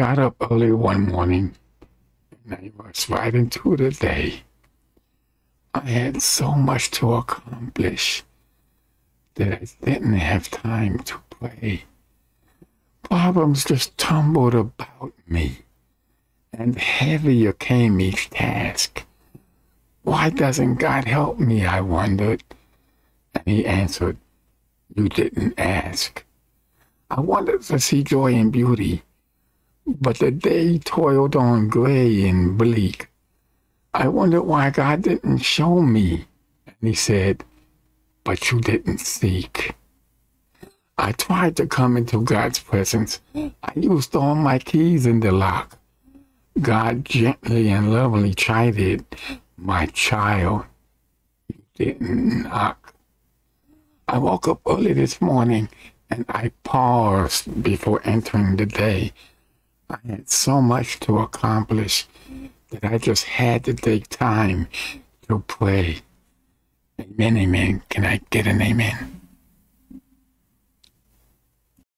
got up early one morning and I was right into the day. I had so much to accomplish that I didn't have time to play. Problems just tumbled about me, and heavier came each task. Why doesn't God help me? I wondered. And he answered, You didn't ask. I wanted to see joy and beauty, but the day toiled on gray and bleak. I wondered why God didn't show me. And he said, But you didn't seek. I tried to come into God's presence. I used all my keys in the lock. God gently and lovingly chided, My child, you didn't knock. I woke up early this morning and I paused before entering the day. I had so much to accomplish that I just had to take time to pray. Amen, amen. Can I get an amen?